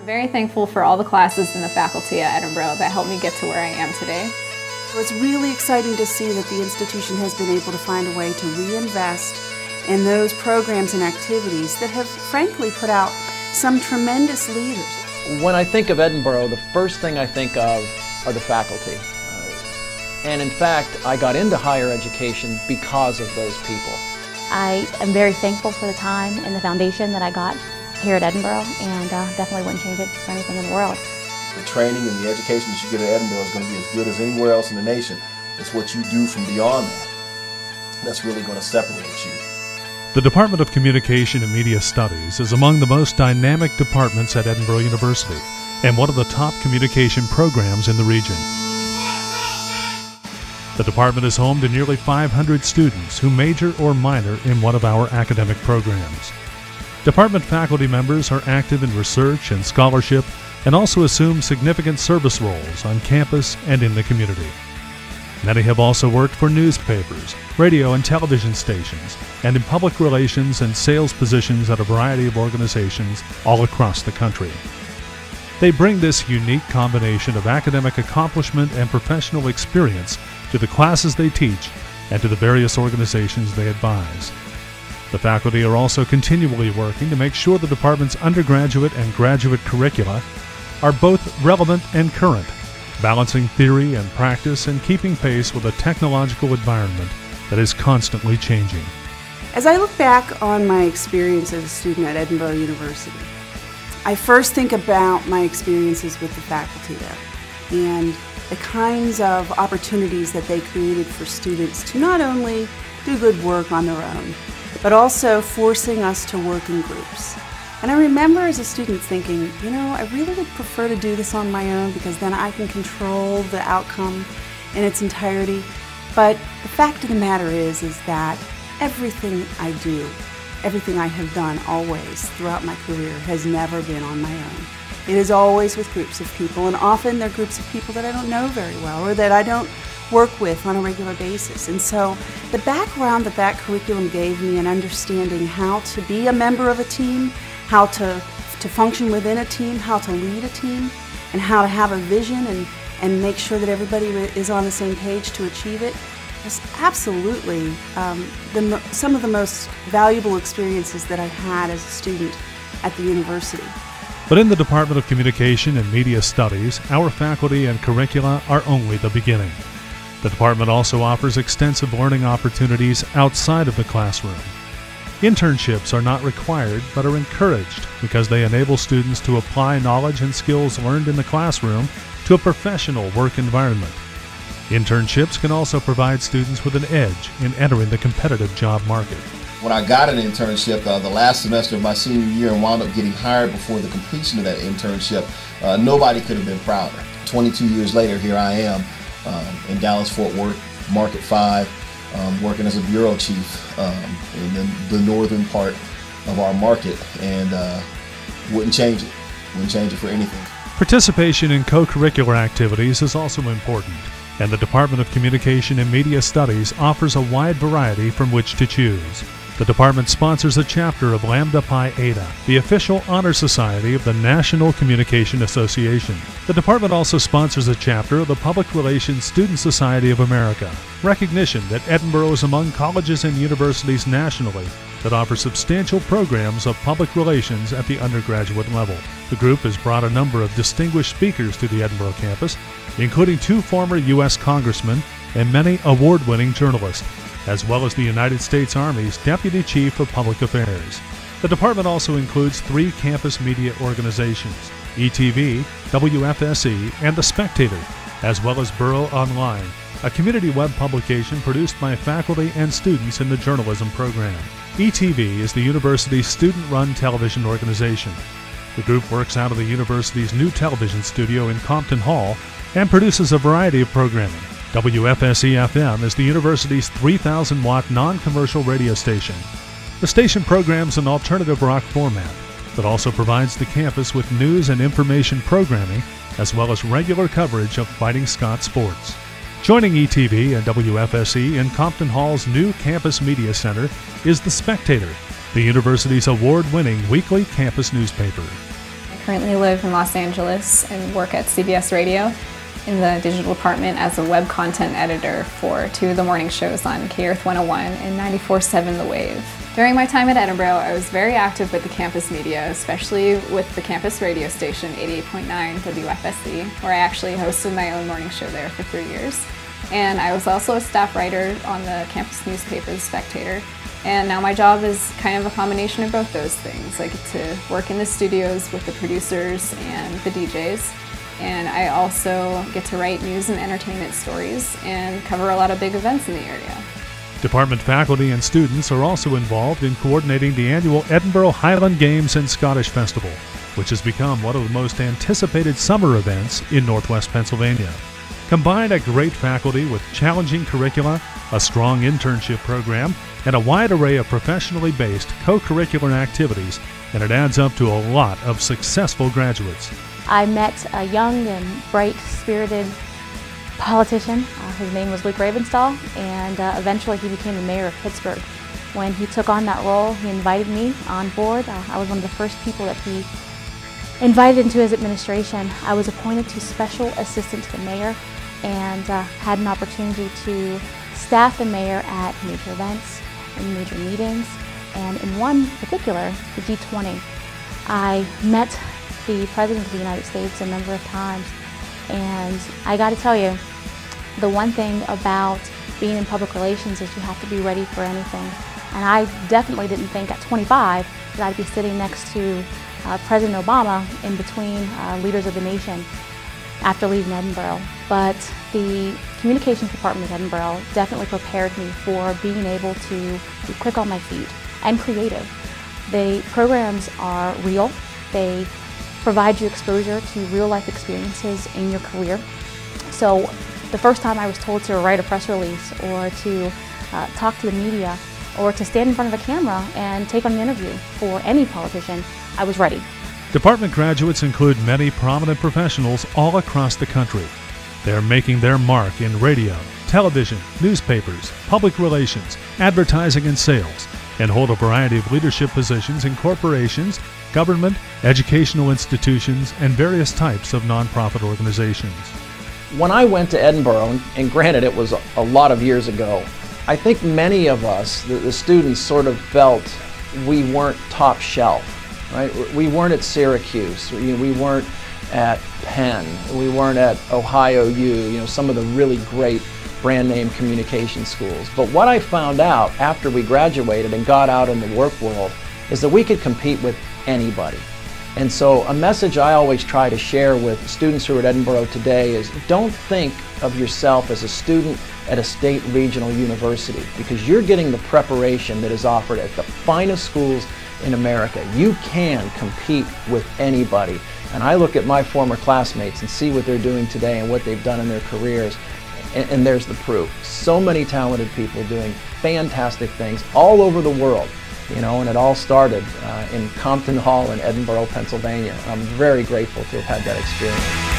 I'm very thankful for all the classes and the faculty at Edinboro that helped me get to where I am today. It's really exciting to see that the institution has been able to find a way to reinvest in those programs and activities that have frankly put out some tremendous leaders. When I think of Edinboro, the first thing I think of are the faculty. And in fact, I got into higher education because of those people. I am very thankful for the time and the foundation that I got here at Edinboro, and uh, definitely wouldn't change it for anything in the world. The training and the education that you get at Edinboro is going to be as good as anywhere else in the nation. It's what you do from beyond that that's really going to separate you. The Department of Communication and Media Studies is among the most dynamic departments at Edinboro University and one of the top communication programs in the region. The department is home to nearly 500 students who major or minor in one of our academic programs. Department faculty members are active in research and scholarship and also assume significant service roles on campus and in the community. Many have also worked for newspapers, radio and television stations, and in public relations and sales positions at a variety of organizations all across the country. They bring this unique combination of academic accomplishment and professional experience to the classes they teach and to the various organizations they advise. The faculty are also continually working to make sure the department's undergraduate and graduate curricula are both relevant and current balancing theory and practice and keeping pace with a technological environment that is constantly changing. As I look back on my experience as a student at Edinboro University, I first think about my experiences with the faculty there and the kinds of opportunities that they created for students to not only do good work on their own, but also forcing us to work in groups. And I remember as a student thinking, you know, I really would prefer to do this on my own because then I can control the outcome in its entirety. But the fact of the matter is, is that everything I do, everything I have done always throughout my career has never been on my own. It is always with groups of people, and often they're groups of people that I don't know very well or that I don't work with on a regular basis. And so the background that that curriculum gave me in understanding how to be a member of a team how to, to function within a team, how to lead a team, and how to have a vision and, and make sure that everybody is on the same page to achieve it was absolutely um, the, some of the most valuable experiences that I had as a student at the university. But in the Department of Communication and Media Studies, our faculty and curricula are only the beginning. The department also offers extensive learning opportunities outside of the classroom. Internships are not required but are encouraged because they enable students to apply knowledge and skills learned in the classroom to a professional work environment. Internships can also provide students with an edge in entering the competitive job market. When I got an internship uh, the last semester of my senior year and wound up getting hired before the completion of that internship, uh, nobody could have been prouder. 22 years later, here I am um, in Dallas Fort Worth, Market 5, um, working as a bureau chief um, in the, the, northern part of our market, and uh, wouldn't change it. Wouldn't change it for anything. Participation in co-curricular activities is also important, and the Department of Communication and Media Studies offers a wide variety from which to choose. The department sponsors a chapter of Lambda Pi Eta, the official honor society of the National Communication Association. The department also sponsors a chapter of the Public Relations Student Society of America, recognition that Edinboro is among colleges and universities nationally that offer substantial programs of public relations at the undergraduate level. The group has brought a number of distinguished speakers to the Edinboro campus, including two former U.S. congressmen and many award winning journalists as well as the United States Army's Deputy Chief of Public Affairs. The department also includes three campus media organizations ETV, WFSE, and The Spectator, as well as Boro Online, a community web publication produced by faculty and students in the journalism program. ETV is the university's student run television organization. The group works out of the university's new television studio in Compton Hall and produces a variety of programming. WFSE FM is the university's 3,000 watt non commercial radio station. The station programs an alternative rock format that also provides the campus with news and information programming as well as regular coverage of Fighting Scott sports. Joining ETV and WFSE in Compton Hall's new campus media center is The Spectator, the university's award winning weekly campus newspaper. I currently live in Los Angeles and work at CBS Radio in the digital department as a web content editor for two of the morning shows on K-Earth 101 and 94.7 The Wave. During my time at Edinboro, I was very active with the campus media, especially with the campus radio station 88.9 WFSE, where I actually hosted my own morning show there for three years. And I was also a staff writer on the campus newspaper, The Spectator. And now my job is kind of a combination of both those things. I get to work in the studios with the producers and the DJs, and I also get to write news and entertainment stories and cover a lot of big events in the area. Department faculty and students are also involved in coordinating the annual Edinboro Highland Games and Scottish Festival, which has become one of the most anticipated summer events in Northwest Pennsylvania. Combine a great faculty with challenging curricula, a strong internship program, and a wide array of professionally based co curricular activities, and it adds up to a lot of successful graduates. I met a young and bright spirited politician. Uh, his name was Luke Ravenstahl, and uh, eventually he became the mayor of Pittsburgh. When he took on that role, he invited me on board. Uh, I was one of the first people that he invited into his administration. I was appointed to special assistant to the mayor and uh, had an opportunity to staff the mayor at major events and major meetings. And in one particular, the G20, I met the President of the United States a number of times. And I got to tell you, the one thing about being in public relations is you have to be ready for anything. And I definitely didn't think at 25 that I'd be sitting next to uh, President Obama in between uh, leaders of the nation after leaving Edinboro. But the communications department at Edinboro definitely prepared me for being able to be quick on my feet and creative. The programs are real. They provide you exposure to real life experiences in your career. So the first time I was told to write a press release or to uh, talk to the media or to stand in front of a camera and take on an interview for any politician, I was ready. Department graduates include many prominent professionals all across the country. They are making their mark in radio, television, newspapers, public relations, advertising, and sales, and hold a variety of leadership positions in corporations, government, educational institutions, and various types of nonprofit organizations. When I went to Edinboro, and granted it was a lot of years ago, I think many of us, the, students, sort of felt we weren't top shelf, right? We weren't at Syracuse, we weren't at Penn, we weren't at Ohio U, you know, some of the really great brand name communication schools. But what I found out after we graduated and got out in the work world is that we could compete with anybody. And so a message I always try to share with students who are at Edinboro today is don't think of yourself as a student at a state regional university because you're getting the preparation that is offered at the finest schools in America. You can compete with anybody. And I look at my former classmates and see what they're doing today and what they've done in their careers. And, and there's the proof. So many talented people doing fantastic things all over the world you know, and it all started uh, in Compton Hall in Edinboro, Pennsylvania. I'm very grateful to have had that experience.